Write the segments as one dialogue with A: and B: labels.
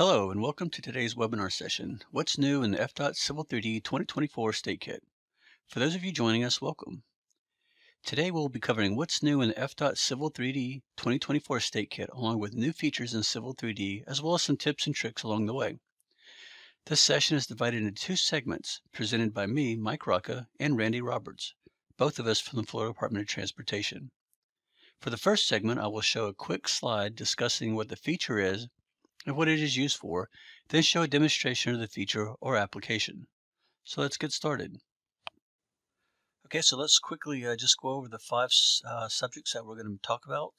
A: Hello and welcome to today's webinar session, What's New in the FDOT Civil 3D 2024 State Kit. For those of you joining us, welcome. Today we'll be covering what's new in the FDOT Civil 3D 2024 State Kit along with new features in Civil 3D as well as some tips and tricks along the way. This session is divided into two segments presented by me, Mike Rocca, and Randy Roberts, both of us from the Florida Department of Transportation. For the first segment, I will show a quick slide discussing what the feature is and what it is used for, then show a demonstration of the feature or application. So let's get started. Okay, so let's quickly uh, just go over the five uh, subjects that we're going to talk about.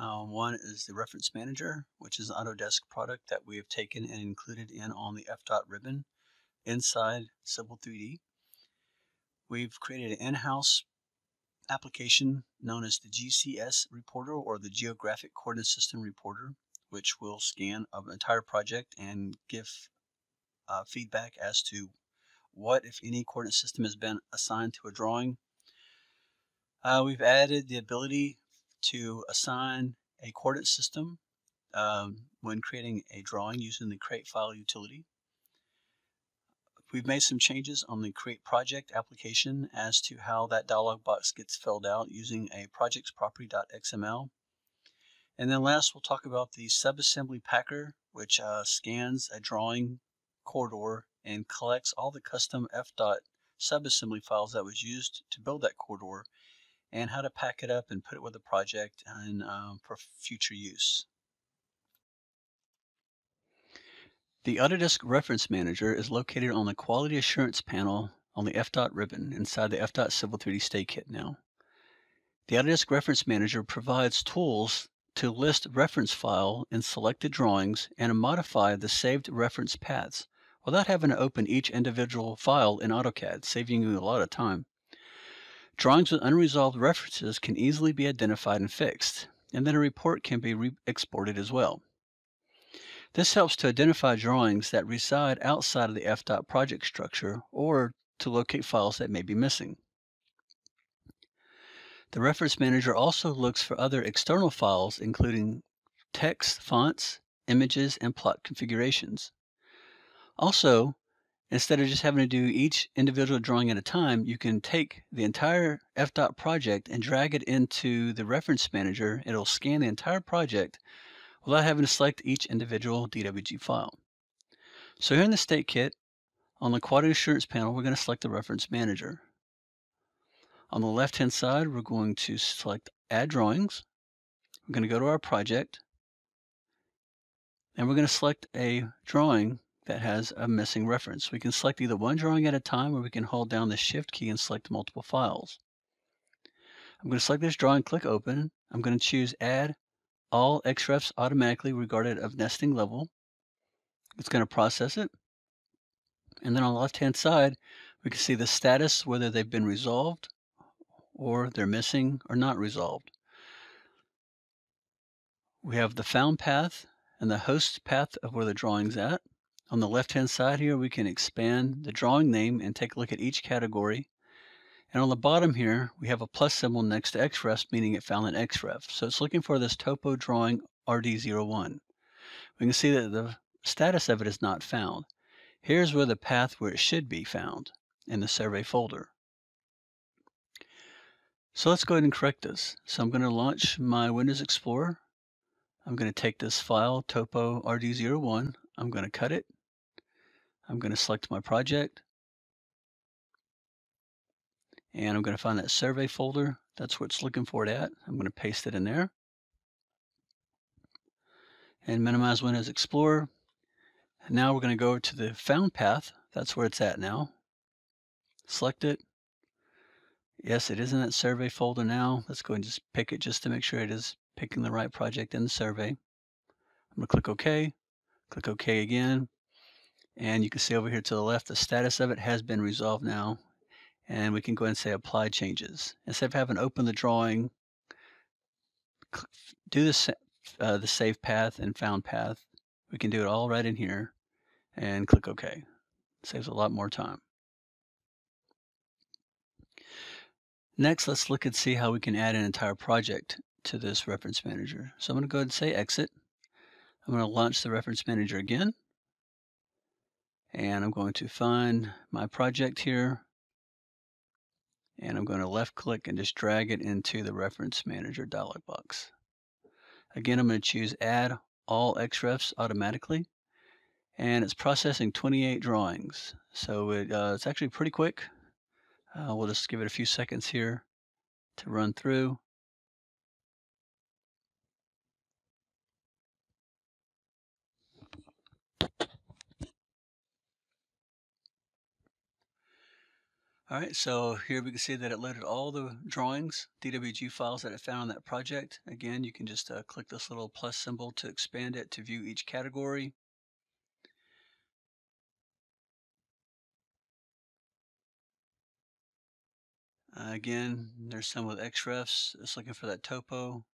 A: Uh, one is the reference manager, which is an Autodesk product that we have taken and included in on the FDOT ribbon inside Civil 3D. We've created an in-house application known as the GCS Reporter or the Geographic Coordinate System Reporter which will scan an entire project and give uh, feedback as to what, if any, coordinate system has been assigned to a drawing. Uh, we've added the ability to assign a coordinate system um, when creating a drawing using the create file utility. We've made some changes on the create project application as to how that dialog box gets filled out using a projects property.xml and then last, we'll talk about the subassembly packer, which uh, scans a drawing corridor and collects all the custom FDOT subassembly files that was used to build that corridor and how to pack it up and put it with the project and um, for future use. The Autodesk Reference Manager is located on the Quality Assurance panel on the FDOT ribbon inside the FDOT Civil 3D State Kit now. The Autodesk Reference Manager provides tools to list reference file in selected drawings and modify the saved reference paths without having to open each individual file in AutoCAD, saving you a lot of time. Drawings with unresolved references can easily be identified and fixed, and then a report can be exported as well. This helps to identify drawings that reside outside of the FDOT project structure or to locate files that may be missing. The Reference Manager also looks for other external files, including text, fonts, images, and plot configurations. Also, instead of just having to do each individual drawing at a time, you can take the entire FDOT project and drag it into the Reference Manager. It'll scan the entire project without having to select each individual DWG file. So here in the State Kit, on the Quality Assurance panel, we're going to select the Reference Manager. On the left-hand side, we're going to select Add Drawings. We're going to go to our project, and we're going to select a drawing that has a missing reference. We can select either one drawing at a time, or we can hold down the Shift key and select multiple files. I'm going to select this drawing, click Open. I'm going to choose Add All XREFs Automatically Regarded of Nesting Level. It's going to process it. And then on the left-hand side, we can see the status, whether they've been resolved or they're missing or not resolved. We have the found path and the host path of where the drawing's at. On the left-hand side here, we can expand the drawing name and take a look at each category. And on the bottom here, we have a plus symbol next to XREF, meaning it found an XREF. So it's looking for this topo drawing RD01. We can see that the status of it is not found. Here's where the path where it should be found in the survey folder. So let's go ahead and correct this. So I'm going to launch my Windows Explorer. I'm going to take this file, topo rd01. I'm going to cut it. I'm going to select my project. And I'm going to find that survey folder. That's where it's looking for it at. I'm going to paste it in there. And minimize Windows Explorer. And now we're going to go to the found path. That's where it's at now. Select it. Yes, it is in that survey folder now. Let's go and just pick it just to make sure it is picking the right project in the survey. I'm going to click OK, click OK again, and you can see over here to the left the status of it has been resolved now. And we can go ahead and say Apply Changes. Instead of having open the drawing, do the, uh, the save path and found path. We can do it all right in here and click OK. Saves a lot more time. Next, let's look and see how we can add an entire project to this reference manager. So I'm going to go ahead and say exit. I'm going to launch the reference manager again. And I'm going to find my project here. And I'm going to left click and just drag it into the reference manager dialog box. Again, I'm going to choose add all XREFs automatically. And it's processing 28 drawings. So it, uh, it's actually pretty quick. Uh, we'll just give it a few seconds here to run through. All right, so here we can see that it loaded all the drawings, DWG files that it found on that project. Again, you can just uh, click this little plus symbol to expand it to view each category. Uh, again, there's some with XREFs. It's looking for that topo.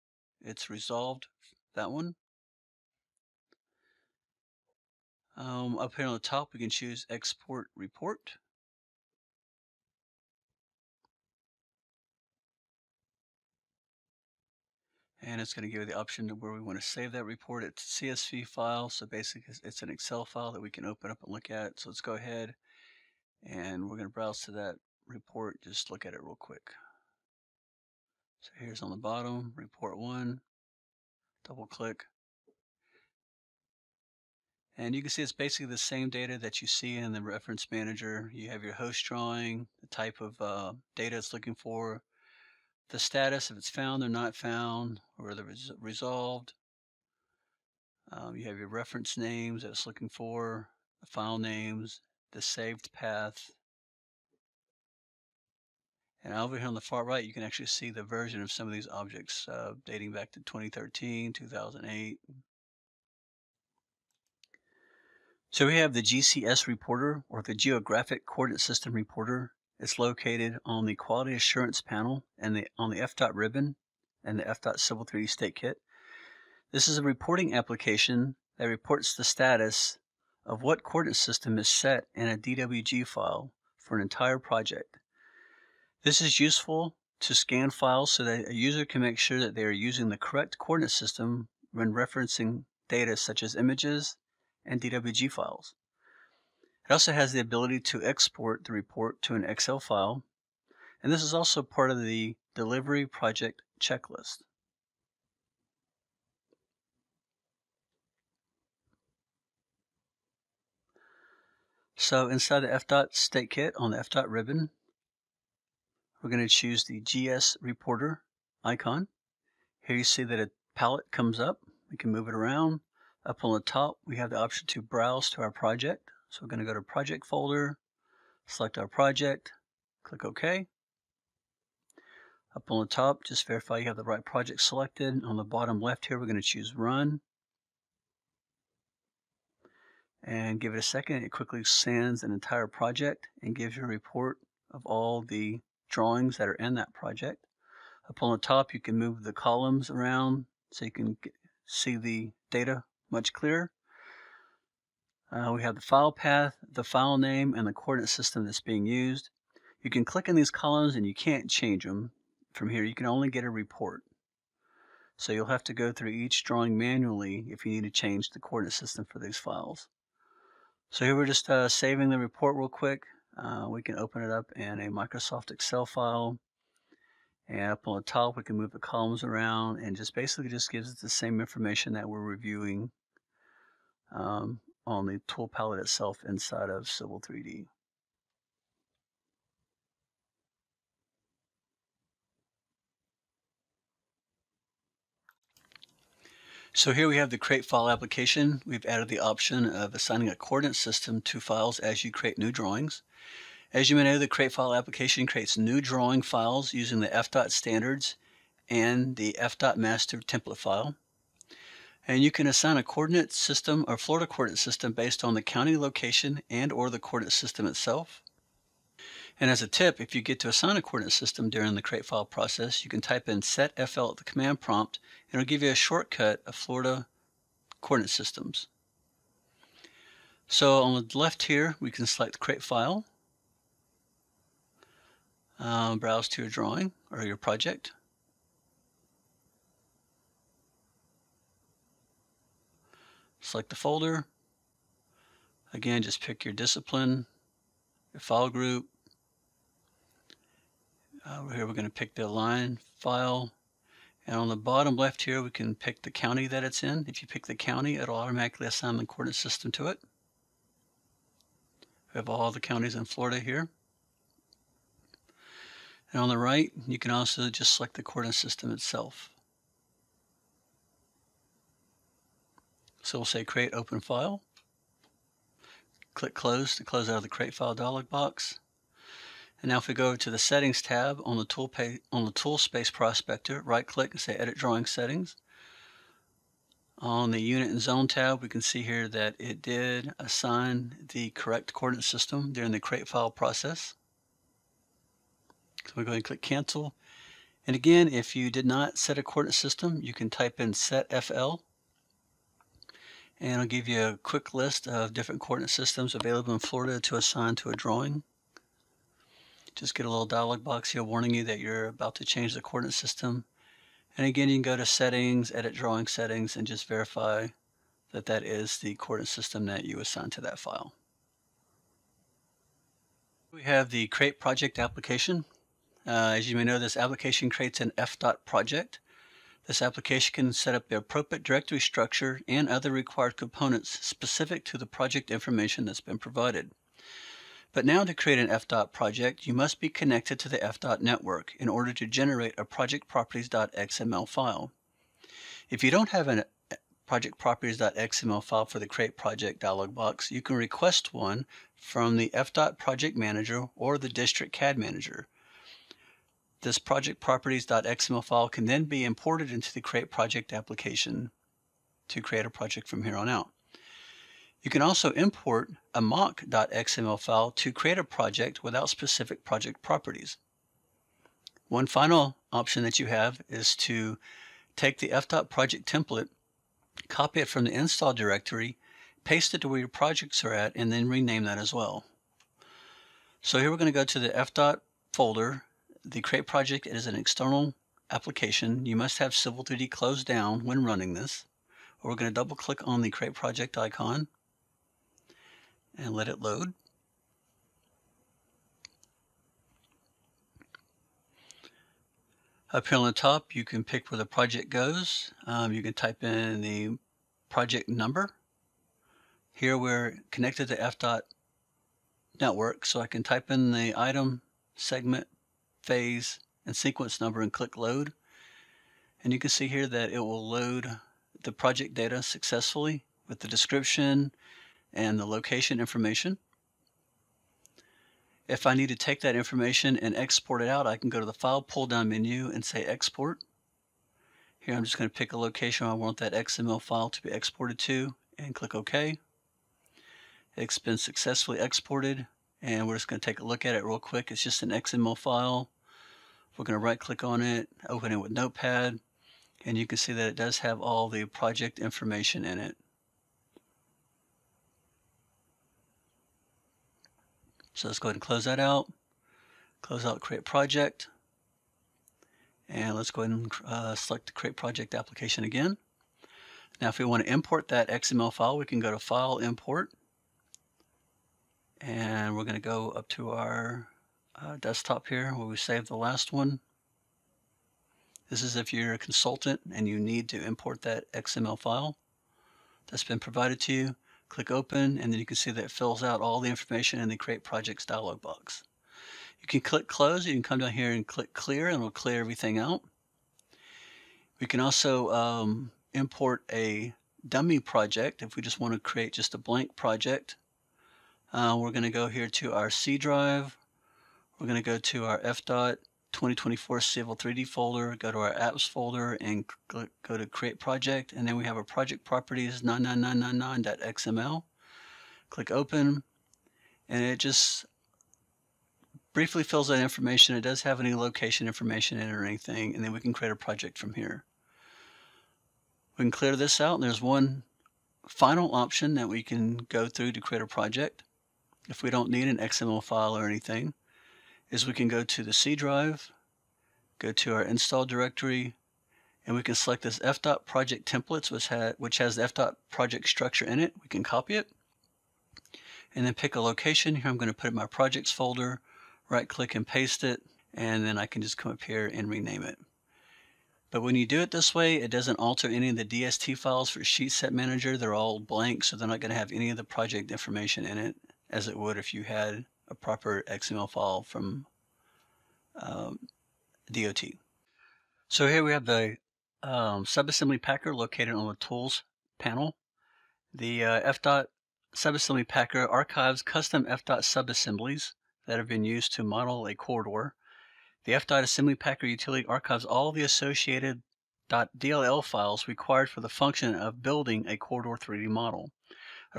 A: It's resolved, that one. Um, up here on the top, we can choose Export Report. and it's going to give you the option to where we want to save that report. It's a CSV file, so basically it's an Excel file that we can open up and look at. So let's go ahead and we're going to browse to that report, just look at it real quick. So here's on the bottom, report one, double click. And you can see it's basically the same data that you see in the reference manager. You have your host drawing, the type of uh, data it's looking for, the status, if it's found or not found, or whether it's resolved. Um, you have your reference names that it's looking for, the file names, the saved path. And over here on the far right, you can actually see the version of some of these objects uh, dating back to 2013, 2008. So we have the GCS reporter or the Geographic Coordinate System reporter it's located on the Quality Assurance panel and the, on the FDOT ribbon and the FDOT Civil 3D State Kit. This is a reporting application that reports the status of what coordinate system is set in a DWG file for an entire project. This is useful to scan files so that a user can make sure that they are using the correct coordinate system when referencing data such as images and DWG files. It also has the ability to export the report to an Excel file, and this is also part of the delivery project checklist. So inside the FDOT State Kit on the FDOT ribbon, we're going to choose the GCS Reporter icon. Here you see that a palette comes up. We can move it around. Up on the top, we have the option to browse to our project. So we're going to go to project folder, select our project, click OK. Up on the top, just verify you have the right project selected. On the bottom left here, we're going to choose Run. And give it a second. It quickly scans an entire project and gives you a report of all the drawings that are in that project. Up on the top, you can move the columns around so you can see the data much clearer. Uh, we have the file path, the file name, and the coordinate system that's being used. You can click on these columns and you can't change them from here. You can only get a report. So you'll have to go through each drawing manually if you need to change the coordinate system for these files. So here we're just uh, saving the report real quick. Uh, we can open it up in a Microsoft Excel file. And up on the top, we can move the columns around and just basically just gives us the same information that we're reviewing um, on the tool palette itself inside of Civil 3D. So here we have the create file application. We've added the option of assigning a coordinate system to files as you create new drawings. As you may know, the create file application creates new drawing files using the FDOT standards and the FDOT master template file. And you can assign a coordinate system or Florida coordinate system based on the county location and or the coordinate system itself. And as a tip, if you get to assign a coordinate system during the create file process, you can type in setfl at the command prompt and it'll give you a shortcut of Florida coordinate systems. So on the left here, we can select create file, um, browse to your drawing or your project. select the folder. Again, just pick your discipline, your file group. Uh, here we're going to pick the line file. And on the bottom left here, we can pick the county that it's in. If you pick the county, it'll automatically assign the coordinate system to it. We have all the counties in Florida here. And on the right, you can also just select the coordinate system itself. So we'll say create open file. Click close to close out of the create file dialog box. And now if we go over to the settings tab on the tool on the tool space prospector, right click and say edit drawing settings. On the unit and zone tab, we can see here that it did assign the correct coordinate system during the create file process. So we go ahead and click cancel. And again, if you did not set a coordinate system, you can type in setfl and it'll give you a quick list of different coordinate systems available in Florida to assign to a drawing. Just get a little dialog box here warning you that you're about to change the coordinate system. And again, you can go to settings, edit drawing settings, and just verify that that is the coordinate system that you assigned to that file. We have the create project application. Uh, as you may know, this application creates an FDOT project. This application can set up the appropriate directory structure and other required components specific to the project information that's been provided. But now to create an FDOT project, you must be connected to the FDOT network in order to generate a project properties.xml file. If you don't have a project properties.xml file for the create project dialog box, you can request one from the FDOT project manager or the district CAD manager. This project properties.xml file can then be imported into the create project application to create a project from here on out. You can also import a mock.xml file to create a project without specific project properties. One final option that you have is to take the FDOT project template, copy it from the install directory, paste it to where your projects are at, and then rename that as well. So here we're going to go to the FDOT folder the Create project is an external application. You must have Civil 3D closed down when running this. We're going to double click on the Create project icon and let it load. Up here on the top, you can pick where the project goes. Um, you can type in the project number. Here we're connected to FDOT network, so I can type in the item, segment, phase, and sequence number and click load. And you can see here that it will load the project data successfully with the description and the location information. If I need to take that information and export it out, I can go to the File pull-down menu and say Export. Here I'm just going to pick a location I want that XML file to be exported to and click OK. It's been successfully exported and we're just going to take a look at it real quick. It's just an XML file we're going to right click on it, open it with Notepad, and you can see that it does have all the project information in it. So let's go ahead and close that out. Close out Create Project. And let's go ahead and uh, select the Create Project application again. Now if we want to import that XML file, we can go to File, Import. And we're going to go up to our uh, desktop here where we saved the last one. This is if you're a consultant and you need to import that XML file that's been provided to you. Click open and then you can see that it fills out all the information in the create projects dialog box. You can click close, you can come down here and click clear and it'll clear everything out. We can also um, import a dummy project if we just want to create just a blank project. Uh, we're going to go here to our C drive we're going to go to our FDOT 2024 Civil 3D folder, go to our apps folder and go to create project and then we have our project properties 99999.xml. Click open and it just briefly fills that information. It does have any location information in it or anything and then we can create a project from here. We can clear this out and there's one final option that we can go through to create a project if we don't need an XML file or anything is we can go to the C drive, go to our install directory, And we can select this FDOT project templates, which, ha which has the FDOT project structure in it. We can copy it and then pick a location. Here I'm going to put in my projects folder, right click and paste it, and then I can just come up here and rename it. But when you do it this way, it doesn't alter any of the DST files for Sheet Set Manager. They're all blank, so they're not going to have any of the project information in it as it would if you had a proper XML file from um, DOT. So here we have the um, subassembly packer located on the Tools panel. The uh, FDOT subassembly packer archives custom FDOT subassemblies that have been used to model a corridor. The FDOT assembly packer utility archives all the associated .dll files required for the function of building a corridor 3D model.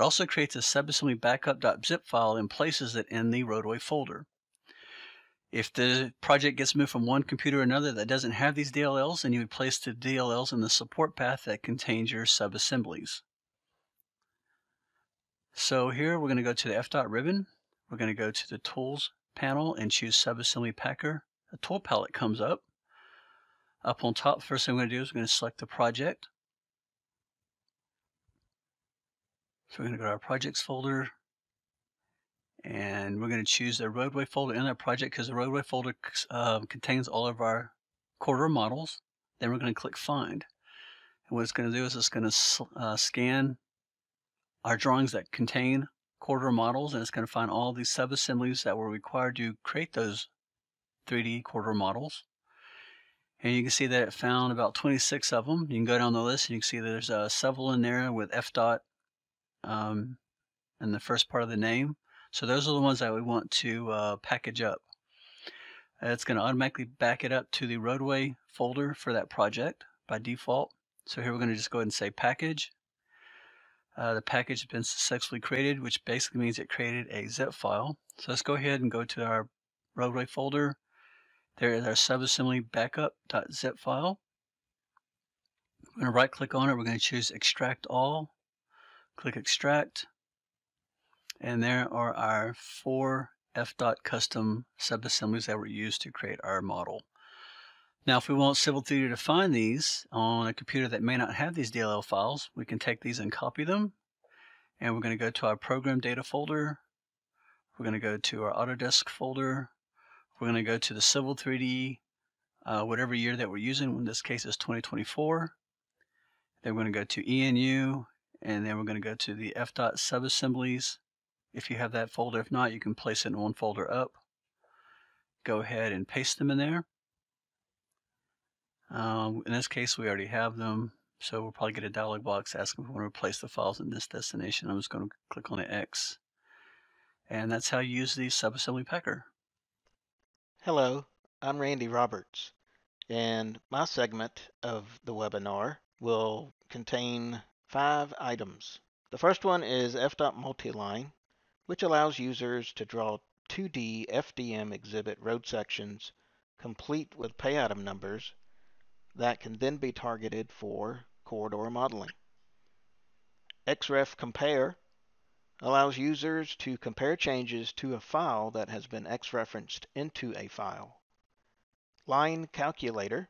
A: It also creates a subassembly backup.zip file and places it in the roadway folder. If the project gets moved from one computer to another that doesn't have these DLLs, then you would place the DLLs in the support path that contains your subassemblies. So here we're going to go to the FDOT ribbon. We're going to go to the Tools panel and choose Subassembly Packer. A tool palette comes up. Up on top, first thing we're going to do is we're going to select the project. So we're going to go to our projects folder and we're going to choose the roadway folder in that project because the roadway folder uh, contains all of our corridor models. Then we're going to click find. And what it's going to do is it's going to uh, scan our drawings that contain corridor models and it's going to find all these subassemblies that were required to create those 3D corridor models. And you can see that it found about 26 of them. You can go down the list and you can see there's uh, several in there with FDOT um, in the first part of the name. So those are the ones that we want to uh, package up. It's going to automatically back it up to the roadway folder for that project by default. So here we're going to just go ahead and say package. Uh, the package has been successfully created, which basically means it created a zip file. So let's go ahead and go to our roadway folder. There is our subassembly backup.zip file. We're going to right click on it. We're going to choose extract all. Click extract. And there are our four FDOT custom subassemblies that were used to create our model. Now, if we want Civil 3D to find these on a computer that may not have these DLL files, we can take these and copy them. And we're going to go to our program data folder. We're going to go to our Autodesk folder. We're going to go to the Civil 3D, uh, whatever year that we're using. In this case, is 2024. Then we're going to go to ENU, and then we're going to go to the FDOT subassemblies if you have that folder. If not, you can place it in one folder up. Go ahead and paste them in there. Um, in this case, we already have them, so we'll probably get a dialog box asking if we want to replace the files in this destination. I'm just going to click on the X. And that's how you use the subassembly packer.
B: Hello, I'm Randy Roberts, and my segment of the webinar will contain five items. The first one is FDOT Multiline, which allows users to draw 2D FDM exhibit road sections complete with pay item numbers that can then be targeted for corridor modeling. XREF Compare allows users to compare changes to a file that has been X-referenced into a file. Line Calculator,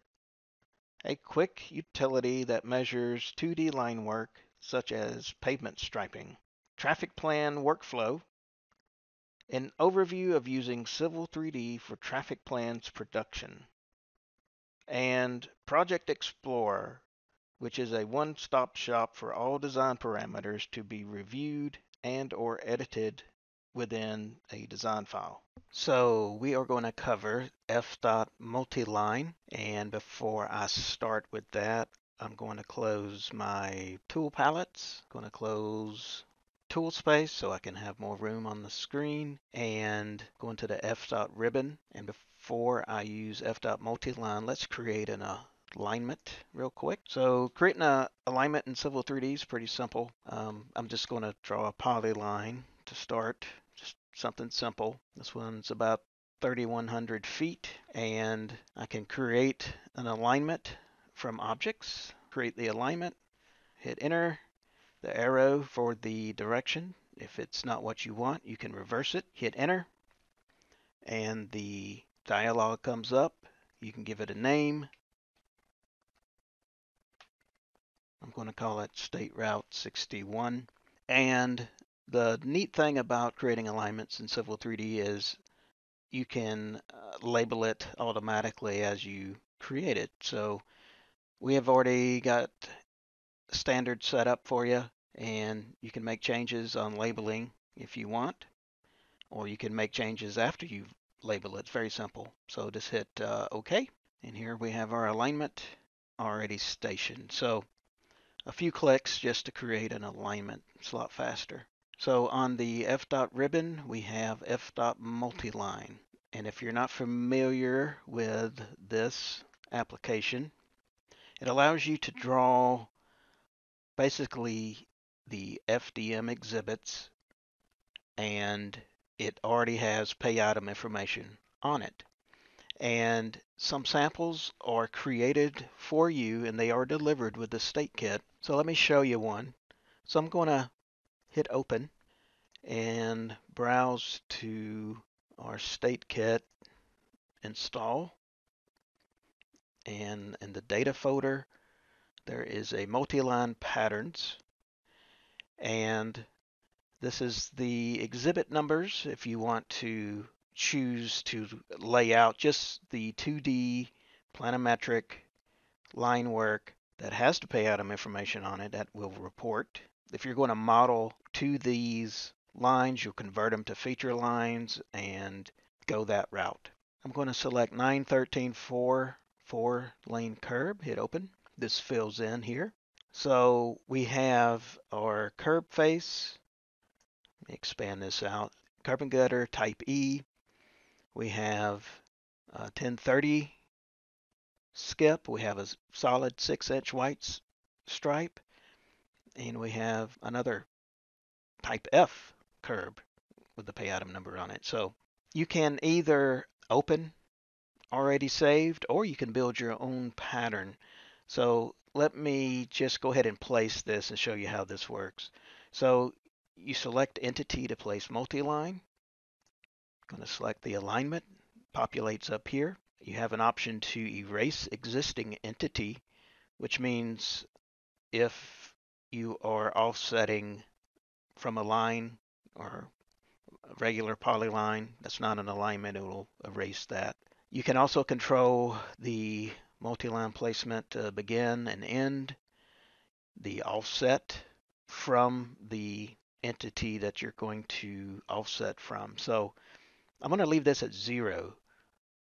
B: a quick utility that measures 2D line work such as pavement striping. Traffic Plan Workflow, an overview of using Civil 3D for traffic plans production. And Project Explorer, which is a one-stop shop for all design parameters to be reviewed and or edited within a design file. So we are going to cover FDOT multiline and before I start with that I'm going to close my tool palettes, I'm going to close tool space so I can have more room on the screen and go into the FDOT ribbon. And before I use FDOT multiline, let's create an alignment real quick. So creating a alignment in Civil 3D is pretty simple. Um, I'm just going to draw a polyline to start, just something simple. This one's about 3,100 feet and I can create an alignment from objects, create the alignment, hit enter, the arrow for the direction. If it's not what you want, you can reverse it, hit enter, and the dialog comes up. You can give it a name, I'm going to call it State Route 61. And the neat thing about creating alignments in Civil 3D is you can uh, label it automatically as you create it. So we have already got standard set up for you and you can make changes on labeling if you want or you can make changes after you label it. It's very simple. So just hit uh, OK and here we have our alignment already stationed. So a few clicks just to create an alignment. It's a lot faster. So on the FDOT ribbon, we have FDOT multiline. And if you're not familiar with this application, it allows you to draw basically the FDM exhibits and it already has pay item information on it. And some samples are created for you and they are delivered with the state kit. So let me show you one. So I'm going to hit open and browse to our state kit install and in the data folder there is a multi-line patterns and this is the exhibit numbers if you want to choose to lay out just the 2D planimetric line work that has to pay item information on it that will report. If you're going to model to these lines, you'll convert them to feature lines and go that route. I'm going to select 913.4 four lane curb, hit open. This fills in here. So we have our curb face. Expand this out. Curb and gutter type E. We have 1030 skip. We have a solid six inch white stripe. And we have another type F curb with the pay item number on it. So you can either open already saved or you can build your own pattern. So let me just go ahead and place this and show you how this works. So you select entity to place multi-line. Going to select the alignment, populates up here. You have an option to erase existing entity, which means if you are offsetting from a line or a regular polyline, that's not an alignment, it will erase that. You can also control the multi-line placement uh, begin and end, the offset from the entity that you're going to offset from. So I'm going to leave this at zero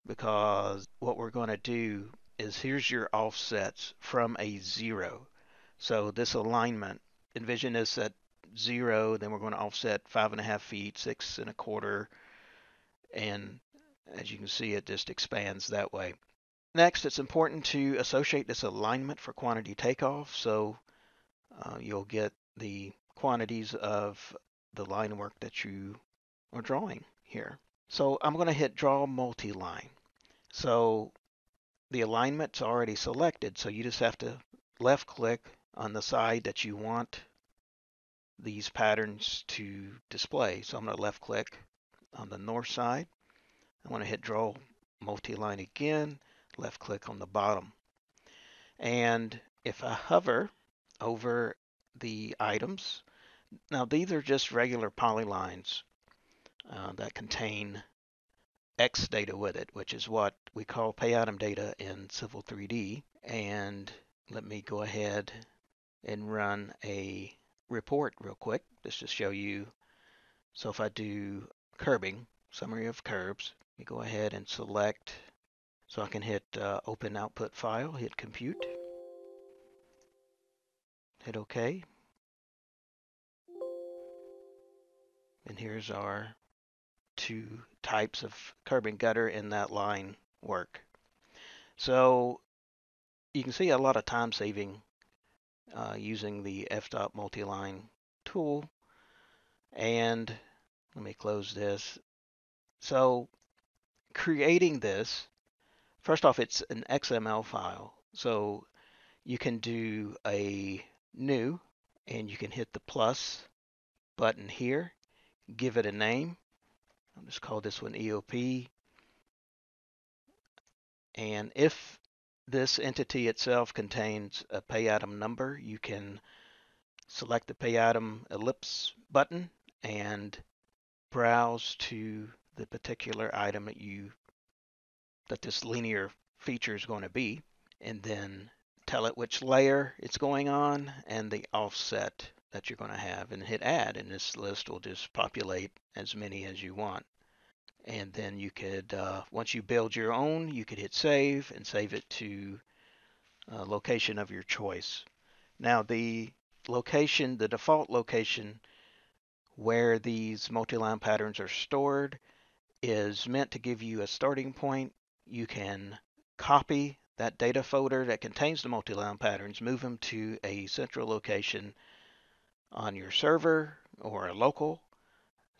B: because what we're going to do is here's your offsets from a zero. So this alignment, envision this at zero, then we're going to offset five and a half feet, six and a quarter, and as you can see, it just expands that way. Next, it's important to associate this alignment for quantity takeoff. So uh, you'll get the quantities of the line work that you are drawing here. So I'm going to hit draw multi-line. So the alignment's already selected, so you just have to left click on the side that you want these patterns to display. So I'm going to left click on the north side. I want to hit draw multi-line again, left click on the bottom. And if I hover over the items, now these are just regular polylines uh, that contain X data with it, which is what we call pay item data in Civil 3D. And let me go ahead and run a report real quick just to show you. So if I do curbing, summary of curbs, me go ahead and select so I can hit uh, open output file, hit compute, hit OK. And here's our two types of curb and gutter in that line work. So you can see a lot of time saving uh, using the FDOT multi-line tool. And let me close this. So creating this, first off, it's an XML file. So you can do a new and you can hit the plus button here, give it a name. I'll just call this one EOP. And if this entity itself contains a pay item number. You can select the pay item ellipse button and browse to the particular item that you that this linear feature is going to be and then tell it which layer it's going on and the offset that you're going to have and hit add and this list will just populate as many as you want and then you could uh, once you build your own you could hit save and save it to a location of your choice. Now the location the default location where these multi-line patterns are stored is meant to give you a starting point. You can copy that data folder that contains the multi-line patterns, move them to a central location on your server or a local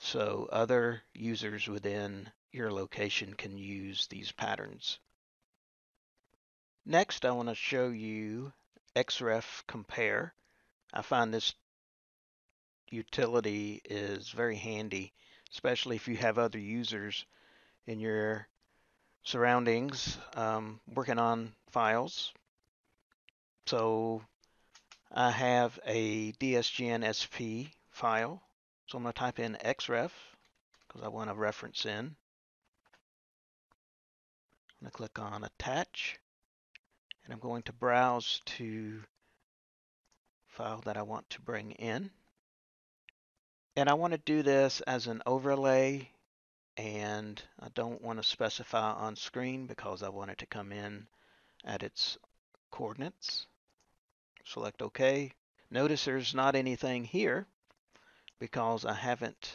B: so other users within your location can use these patterns. Next, I want to show you XREF compare. I find this utility is very handy, especially if you have other users in your surroundings um, working on files. So I have a DSGN SP file. So I'm going to type in xref because I want to reference in. I'm going to click on attach and I'm going to browse to file that I want to bring in. And I want to do this as an overlay and I don't want to specify on screen because I want it to come in at its coordinates. Select OK. Notice there's not anything here because I haven't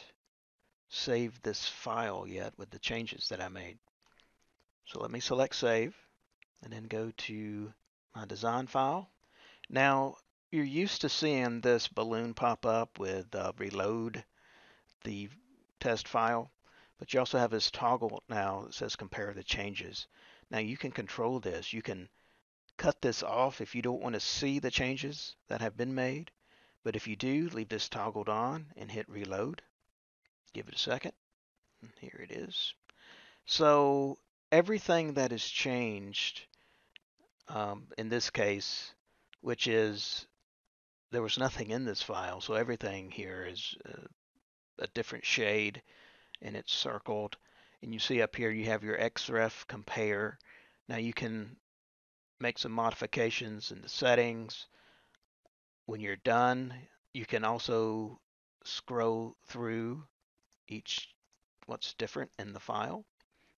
B: saved this file yet with the changes that I made. So let me select save and then go to my design file. Now you're used to seeing this balloon pop up with uh, reload the test file. But you also have this toggle now that says compare the changes. Now you can control this. You can cut this off if you don't want to see the changes that have been made. But if you do, leave this toggled on and hit reload. Give it a second. Here it is. So everything that is changed um, in this case, which is there was nothing in this file, so everything here is uh, a different shade and it's circled. And you see up here you have your XREF compare. Now you can make some modifications in the settings. When you're done, you can also scroll through each what's different in the file.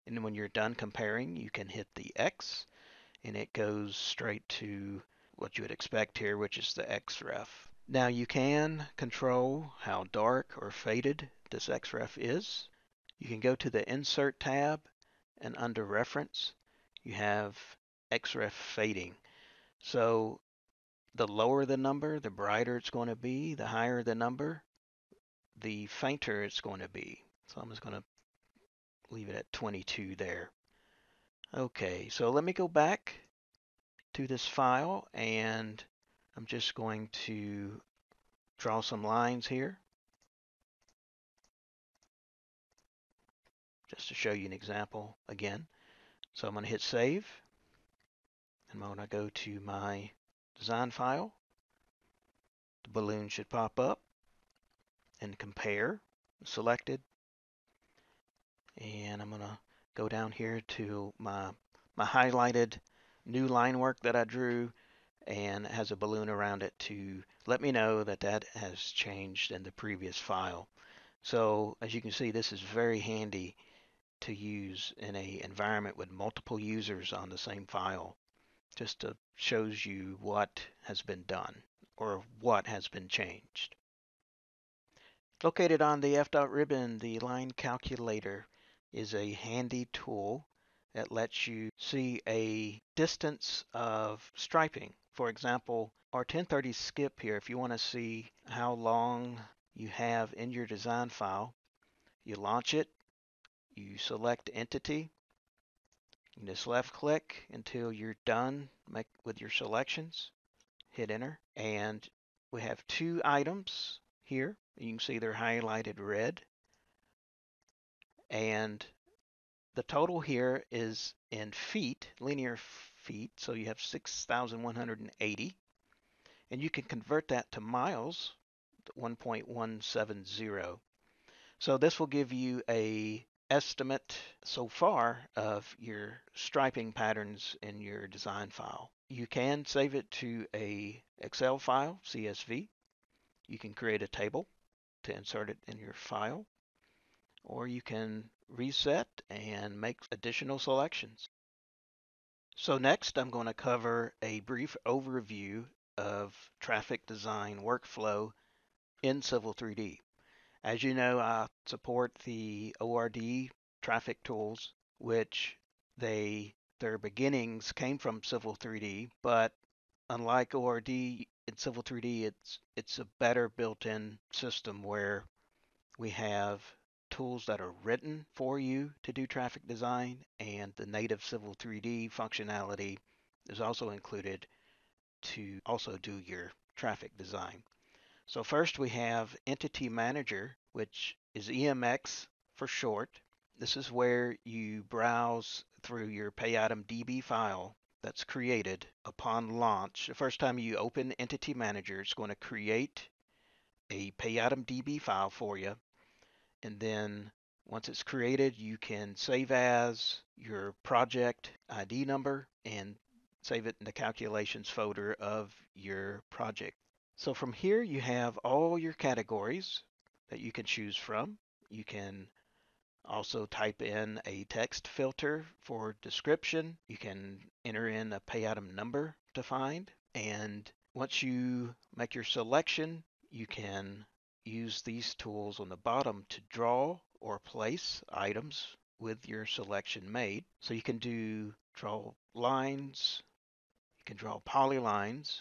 B: And when you're done comparing, you can hit the X and it goes straight to what you would expect here, which is the XREF. Now you can control how dark or faded this XREF is. You can go to the Insert tab and under Reference, you have XREF fading. So the lower the number, the brighter it's going to be. The higher the number, the fainter it's going to be. So I'm just going to leave it at 22 there. Okay, so let me go back to this file and I'm just going to draw some lines here. just to show you an example again. So I'm going to hit save. And I'm going to go to my design file. The balloon should pop up and compare selected. And I'm going to go down here to my, my highlighted new line work that I drew and has a balloon around it to let me know that that has changed in the previous file. So as you can see, this is very handy to use in a environment with multiple users on the same file just to shows you what has been done or what has been changed. Located on the FDOT ribbon, the line calculator is a handy tool that lets you see a distance of striping. For example, our 1030 skip here, if you want to see how long you have in your design file, you launch it you select entity. You just left click until you're done make, with your selections. Hit enter and we have two items here. You can see they're highlighted red. And the total here is in feet, linear feet, so you have 6,180. And you can convert that to miles, 1.170. So this will give you a estimate so far of your striping patterns in your design file. You can save it to a Excel file, CSV. You can create a table to insert it in your file, or you can reset and make additional selections. So next I'm going to cover a brief overview of traffic design workflow in Civil 3D. As you know, I support the ORD traffic tools, which they their beginnings came from Civil 3D, but unlike ORD in Civil 3D, it's it's a better built-in system where we have tools that are written for you to do traffic design and the native Civil 3D functionality is also included to also do your traffic design. So first we have Entity Manager, which is EMX for short. This is where you browse through your PayItem DB file that's created upon launch. The first time you open Entity Manager, it's going to create a PayItem DB file for you. And then once it's created, you can save as your project ID number and save it in the calculations folder of your project. So from here you have all your categories that you can choose from. You can also type in a text filter for description. You can enter in a pay item number to find. And once you make your selection, you can use these tools on the bottom to draw or place items with your selection made. So you can do draw lines, you can draw polylines,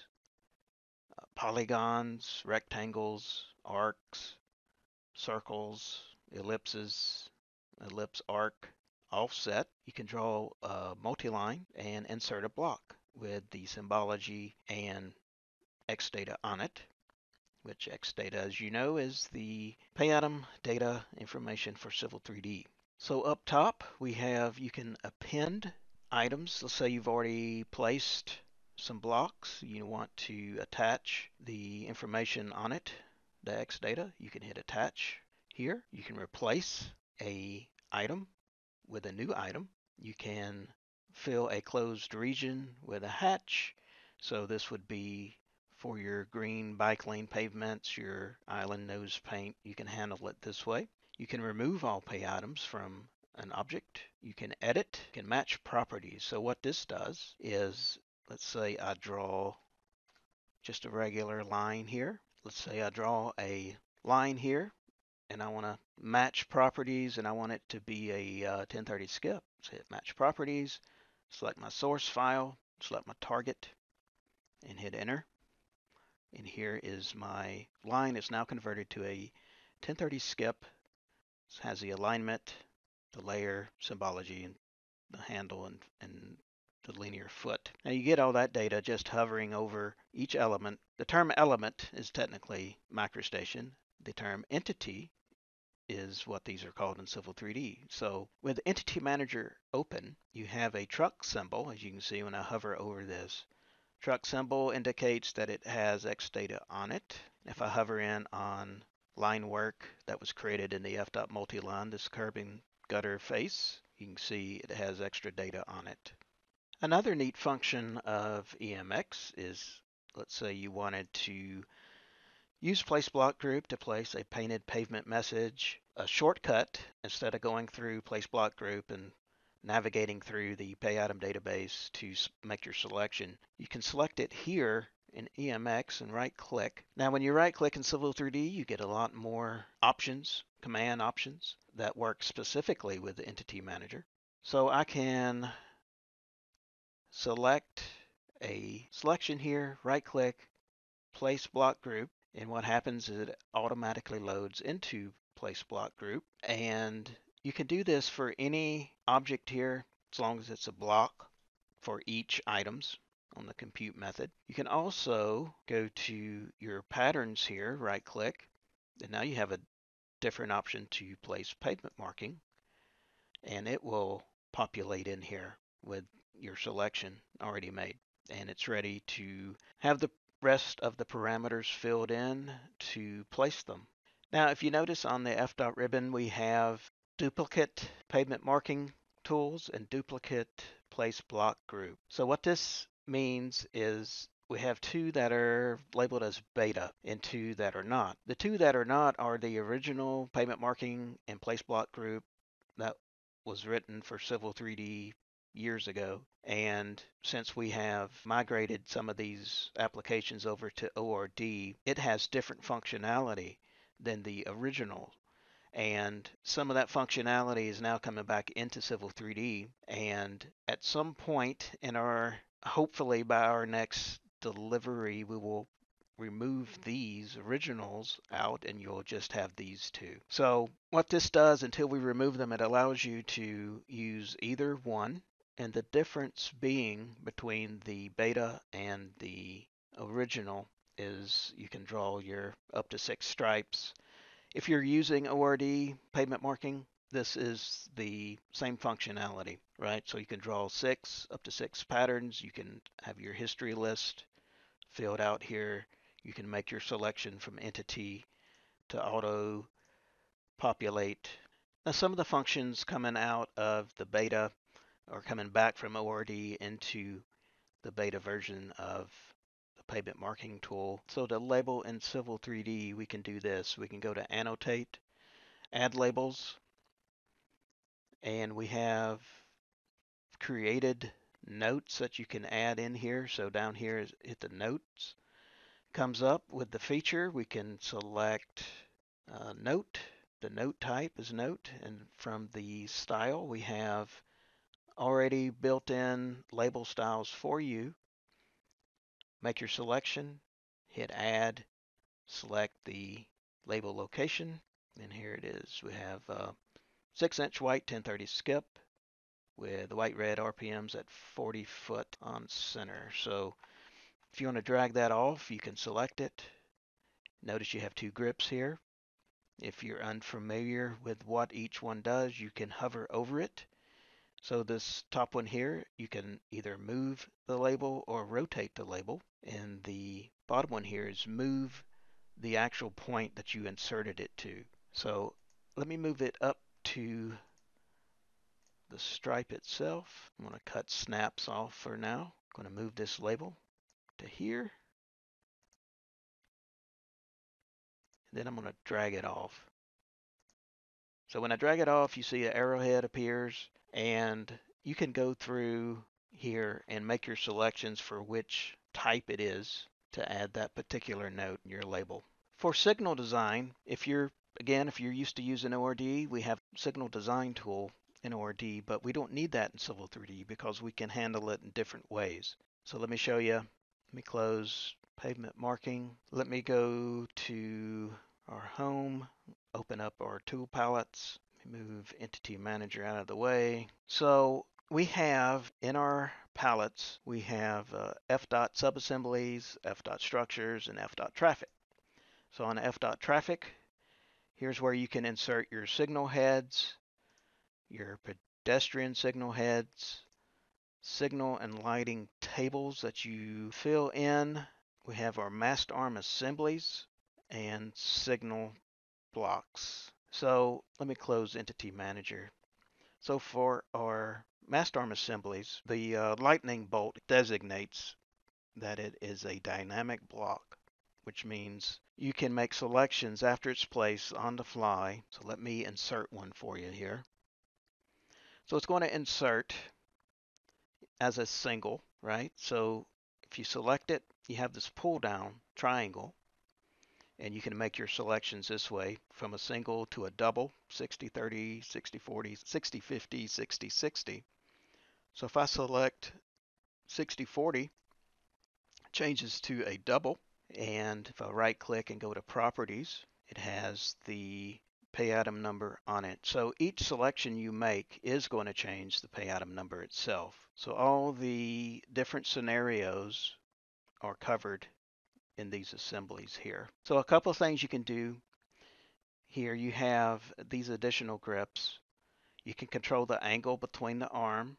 B: polygons, rectangles, arcs, circles, ellipses, ellipse arc, offset. You can draw a multi-line and insert a block with the symbology and XData on it, which XData, as you know, is the PayItem data information for Civil 3D. So up top, we have, you can append items. Let's say you've already placed some blocks. You want to attach the information on it, the X data. You can hit attach here. You can replace a item with a new item. You can fill a closed region with a hatch. So this would be for your green bike lane pavements, your island nose paint. You can handle it this way. You can remove all pay items from an object. You can edit, you can match properties. So what this does is let's say I draw just a regular line here. Let's say I draw a line here and I want to match properties and I want it to be a uh, 1030 skip. So hit match properties, select my source file, select my target and hit enter. And here is my line. It's now converted to a 1030 skip. It has the alignment, the layer, symbology, and the handle and, and the linear foot. Now you get all that data just hovering over each element. The term element is technically MicroStation. The term entity is what these are called in Civil 3D. So with Entity Manager open, you have a truck symbol, as you can see when I hover over this. Truck symbol indicates that it has X data on it. If I hover in on line work that was created in the FDOT multi-line, this curbing gutter face, you can see it has extra data on it. Another neat function of EMX is, let's say you wanted to use place block group to place a painted pavement message, a shortcut instead of going through place block group and navigating through the pay item database to make your selection. You can select it here in EMX and right click. Now when you right click in Civil 3D you get a lot more options, command options that work specifically with the Entity Manager. So I can select a selection here, right click, place block group, and what happens is it automatically loads into place block group. And you can do this for any object here as long as it's a block for each items on the compute method. You can also go to your patterns here, right click, and now you have a different option to place pavement marking. and it will populate in here with your selection already made. And it's ready to have the rest of the parameters filled in to place them. Now, if you notice on the FDOT ribbon, we have duplicate pavement marking tools and duplicate place block group. So what this means is we have two that are labeled as beta and two that are not. The two that are not are the original pavement marking and place block group that was written for Civil 3D years ago. And since we have migrated some of these applications over to ORD, it has different functionality than the original. And some of that functionality is now coming back into Civil 3D. And at some point in our, hopefully by our next delivery, we will remove these originals out and you'll just have these two. So what this does until we remove them, it allows you to use either one and the difference being between the beta and the original is you can draw your up to six stripes. If you're using ORD pavement marking, this is the same functionality, right? So you can draw six, up to six patterns. You can have your history list filled out here. You can make your selection from entity to auto populate. Now some of the functions coming out of the beta or coming back from ORD into the beta version of the pavement marking tool. So to label in Civil 3D, we can do this. We can go to Annotate, Add Labels, and we have created notes that you can add in here. So down here is hit the notes. Comes up with the feature. We can select uh, note. The note type is note. And from the style, we have already built in label styles for you. Make your selection, hit add, select the label location, and here it is. We have uh, 6 inch white 1030 skip with the white red RPMs at 40 foot on center. So if you want to drag that off, you can select it. Notice you have two grips here. If you're unfamiliar with what each one does, you can hover over it so this top one here, you can either move the label or rotate the label. And the bottom one here is move the actual point that you inserted it to. So let me move it up to the stripe itself. I'm going to cut snaps off for now. I'm going to move this label to here. And then I'm going to drag it off. So when I drag it off, you see an arrowhead appears and you can go through here and make your selections for which type it is to add that particular note in your label. For signal design, if you're again, if you're used to using ORD, we have signal design tool in ORD, but we don't need that in Civil 3D because we can handle it in different ways. So let me show you. Let me close pavement marking. Let me go to our home, open up our tool palettes, move Entity Manager out of the way. So we have in our palettes, we have uh, FDOT subassemblies, FDOT structures, and FDOT traffic. So on FDOT traffic, here's where you can insert your signal heads, your pedestrian signal heads, signal and lighting tables that you fill in. We have our mast arm assemblies and signal blocks. So let me close Entity Manager. So for our mast arm assemblies, the uh, lightning bolt designates that it is a dynamic block, which means you can make selections after it's placed on the fly. So let me insert one for you here. So it's going to insert as a single, right? So if you select it, you have this pull down triangle and you can make your selections this way from a single to a double 60 30 60 40 60 50 60 60 so if I select 60 40 changes to a double and if I right click and go to properties it has the pay item number on it. So each selection you make is going to change the pay item number itself. So all the different scenarios are covered in these assemblies here. So a couple of things you can do here. You have these additional grips. You can control the angle between the arm.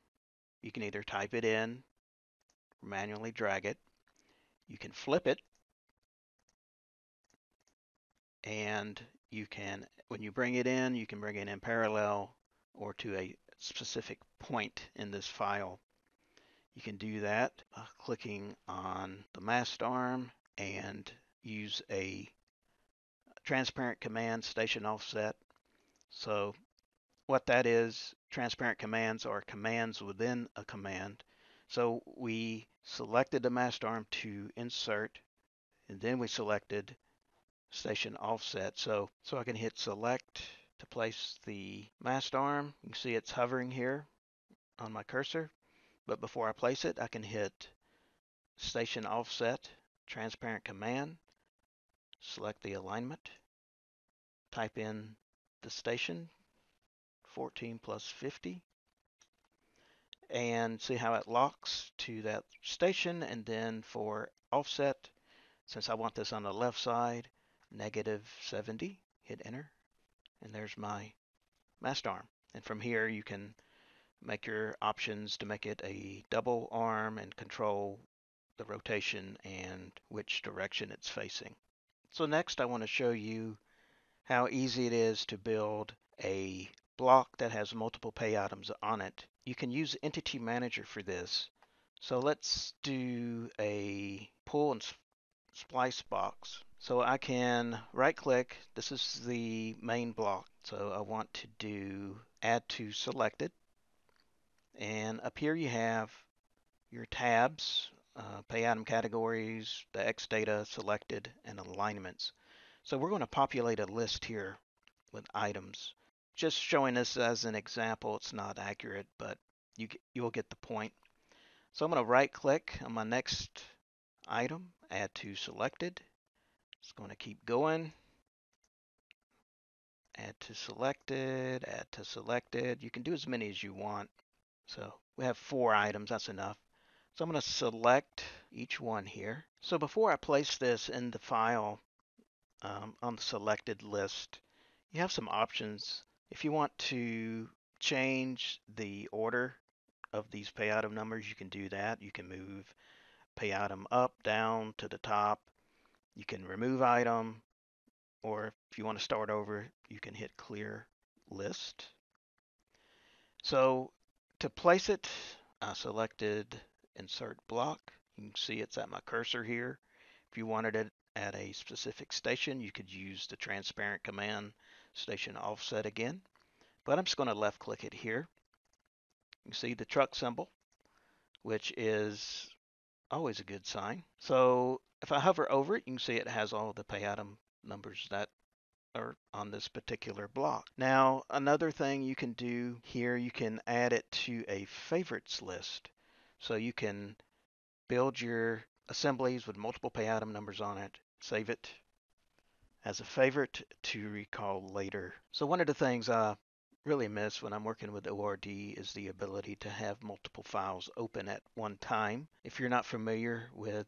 B: You can either type it in manually drag it. You can flip it and you can, when you bring it in, you can bring it in parallel or to a specific point in this file. You can do that by clicking on the mast arm and use a transparent command station offset. So what that is, transparent commands are commands within a command. So we selected the mast arm to insert, and then we selected station offset. So, so I can hit select to place the mast arm. You can see it's hovering here on my cursor. But before I place it, I can hit station offset, transparent command, select the alignment, type in the station, 14 plus 50, and see how it locks to that station. And then for offset, since I want this on the left side, negative 70, hit enter, and there's my mast arm. And from here you can make your options to make it a double arm and control the rotation and which direction it's facing. So next I want to show you how easy it is to build a block that has multiple pay items on it. You can use Entity Manager for this. So let's do a pull and splice box. So I can right click, this is the main block. So I want to do add to selected. And up here you have your tabs, uh, pay item categories, the X data selected, and alignments. So we're going to populate a list here with items. Just showing this as an example, it's not accurate, but you, you'll get the point. So I'm going to right click on my next item, add to selected. It's going to keep going. Add to selected, add to selected. You can do as many as you want. So we have four items, that's enough. So I'm going to select each one here. So before I place this in the file um, on the selected list, you have some options. If you want to change the order of these pay item numbers, you can do that. You can move pay item up, down, to the top. You can remove item, or if you want to start over, you can hit clear list. So to place it, I selected insert block. You can see it's at my cursor here. If you wanted it at a specific station, you could use the transparent command station offset again. But I'm just going to left click it here. You see the truck symbol, which is always a good sign. So if I hover over it, you can see it has all the pay item numbers that are on this particular block. Now, another thing you can do here, you can add it to a favorites list. So you can build your assemblies with multiple pay item numbers on it, save it as a favorite to recall later. So one of the things I really miss when I'm working with ORD is the ability to have multiple files open at one time. If you're not familiar with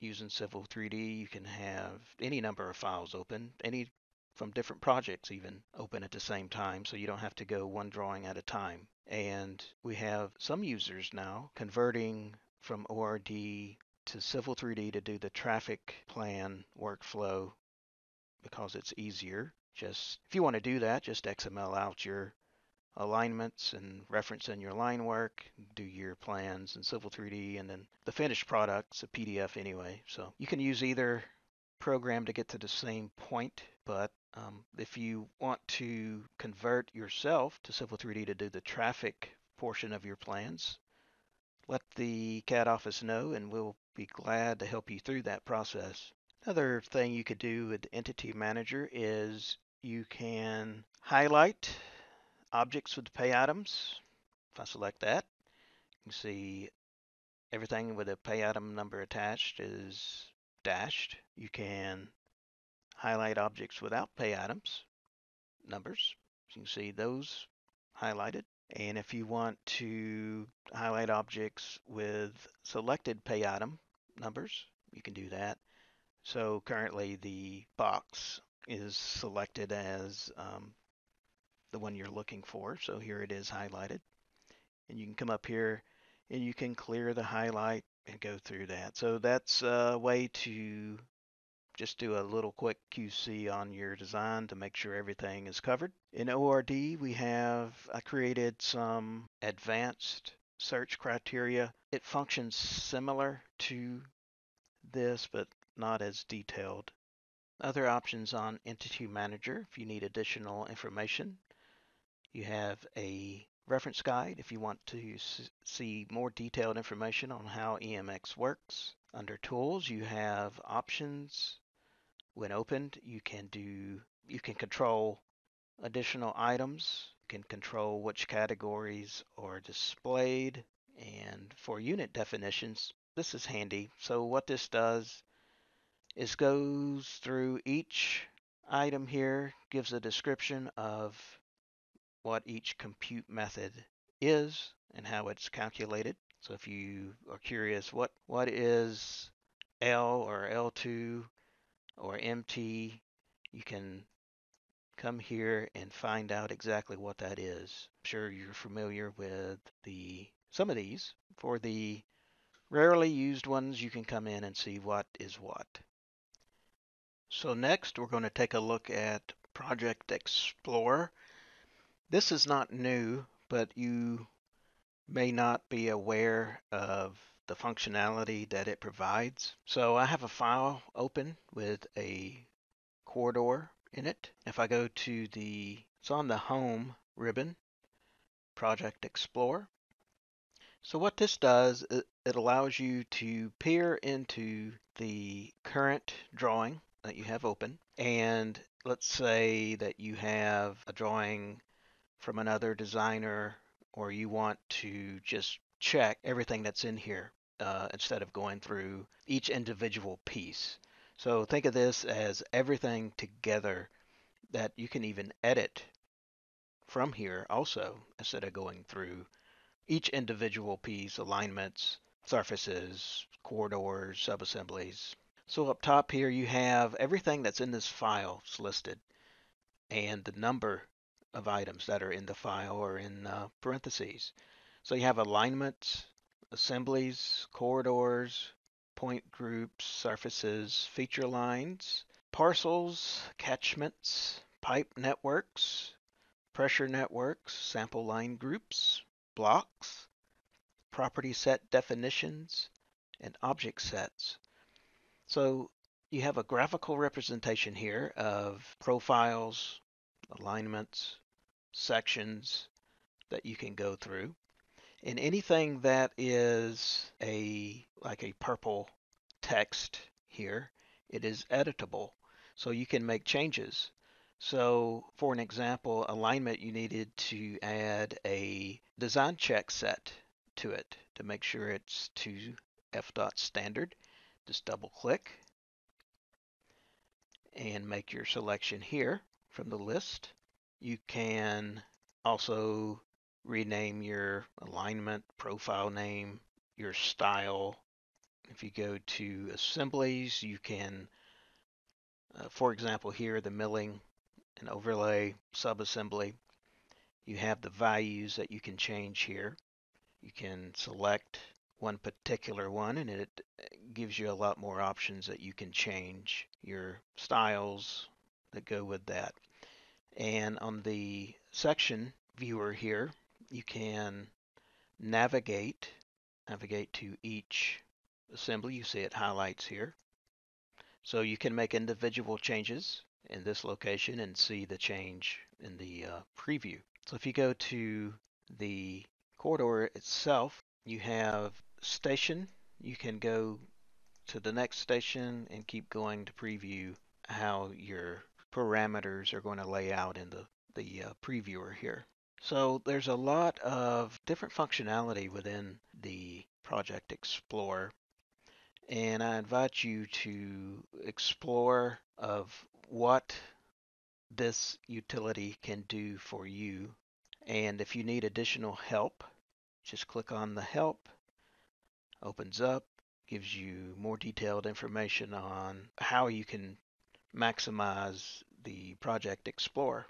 B: using Civil 3D, you can have any number of files open, any from different projects even open at the same time, so you don't have to go one drawing at a time. And we have some users now converting from ORD to Civil 3D to do the traffic plan workflow because it's easier. Just if you want to do that, just XML out your alignments and reference in your line work, do your plans in Civil 3D, and then the finished product's a PDF anyway. So you can use either program to get to the same point, but um, if you want to convert yourself to Civil 3D to do the traffic portion of your plans, let the CAD office know and we'll be glad to help you through that process. Another thing you could do with Entity Manager is you can highlight objects with pay items. If I select that, you can see everything with a pay item number attached is dashed. You can highlight objects without pay items numbers. You can see those highlighted. And if you want to highlight objects with selected pay item numbers, you can do that. So currently the box is selected as um, the one you're looking for. So here it is highlighted. And you can come up here and you can clear the highlight and go through that. So that's a way to just do a little quick QC on your design to make sure everything is covered. In ORD, we have, I created some advanced search criteria. It functions similar to this, but not as detailed. Other options on Entity Manager, if you need additional information. You have a reference guide if you want to see more detailed information on how EMX works. Under Tools, you have options. When opened, you can do you can control additional items, you can control which categories are displayed, and for unit definitions, this is handy. So what this does is goes through each item here, gives a description of what each compute method is and how it's calculated. So if you are curious, what, what is L or L2 or MT, you can come here and find out exactly what that is. I'm sure you're familiar with the some of these. For the rarely used ones, you can come in and see what is what. So next, we're going to take a look at Project Explorer. This is not new, but you may not be aware of the functionality that it provides. So I have a file open with a corridor in it. If I go to the, it's on the Home ribbon, Project Explorer. So what this does, it, it allows you to peer into the current drawing that you have open. And let's say that you have a drawing from another designer or you want to just check everything that's in here uh, instead of going through each individual piece. So think of this as everything together that you can even edit from here also instead of going through each individual piece, alignments, surfaces, corridors, subassemblies. So up top here you have everything that's in this file listed and the number of items that are in the file or in uh, parentheses. So you have alignments, assemblies, corridors, point groups, surfaces, feature lines, parcels, catchments, pipe networks, pressure networks, sample line groups, blocks, property set definitions, and object sets. So you have a graphical representation here of profiles, alignments, sections that you can go through. And anything that is a like a purple text here, it is editable. So you can make changes. So for an example, alignment, you needed to add a design check set to it to make sure it's to FDOT standard. Just double click and make your selection here from the list. You can also rename your alignment, profile name, your style. If you go to assemblies, you can, uh, for example, here, the milling and overlay subassembly, you have the values that you can change here. You can select one particular one and it gives you a lot more options that you can change your styles that go with that. And on the section viewer here, you can navigate, navigate to each assembly. You see it highlights here. So you can make individual changes in this location and see the change in the uh, preview. So if you go to the corridor itself, you have station. You can go to the next station and keep going to preview how your parameters are going to lay out in the, the uh, previewer here. So there's a lot of different functionality within the Project Explorer. And I invite you to explore of what this utility can do for you. And if you need additional help, just click on the help, opens up, gives you more detailed information on how you can maximize the Project Explorer.